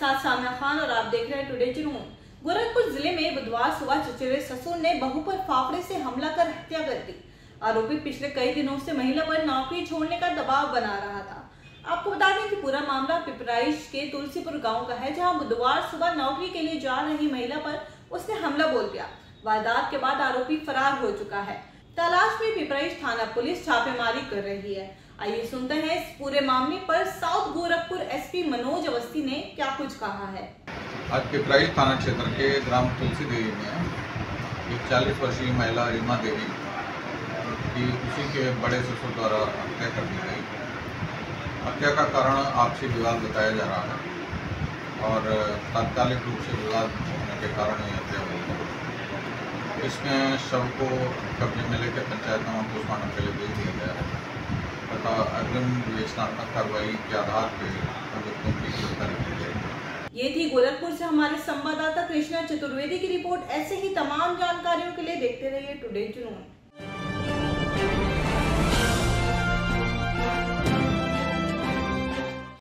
सामना खान और आप देख रहे हैं टुडे जुनून गोरखपुर ज़िले में बुधवार सुबह चचेरे ससुर ने बहू पर फाफड़े से हमला कर हत्या कर दी। आरोपी पिछले कई दिनों से महिला पर नौकरी छोड़ने का दबाव बना रहा था। आपको बता दें कि पूरा मामला पिपराइश के तुलसीपुर गाँव का है, जहाँ बुधवार सुबह नौकरी के लिए जा रही महिला पर उसने हमला बोल दिया। वारदात के बाद आरोपी फरार हो चुका है। तलाश में पिपराइश थाना पुलिस छापेमारी कर रही है। आइए सुनते हैं इस पूरे मामले पर साउथ गोरखपुर एसपी मनोज अवस्थी ने क्या कुछ कहा है? आज पिपराइच थाना क्षेत्र के ग्राम तुलसी देवी में एक चालीस वर्षीय महिला रीमा देवी की उसी के बड़े ससुर द्वारा हत्या कर दी गई। हत्या का कारण आपसी विवाद बताया जा रहा है और तात्कालिक रूप से विवाद होने के कारण ये हत्या हुई है इसमें शव को कब्जे में लेकर पंचायत नामा पोस्टमार्टम के लिए भेज दिया गया है। तथा अग्रिम विवेचनात्मक कार्रवाई के आधार पर अभियुक्तों की गिरफ्तारी की जाएगी। ये थी गोरखपुर से हमारे संवाददाता कृष्णा चतुर्वेदी की रिपोर्ट। ऐसे ही तमाम जानकारियों के लिए देखते रहिए टुडे जुनून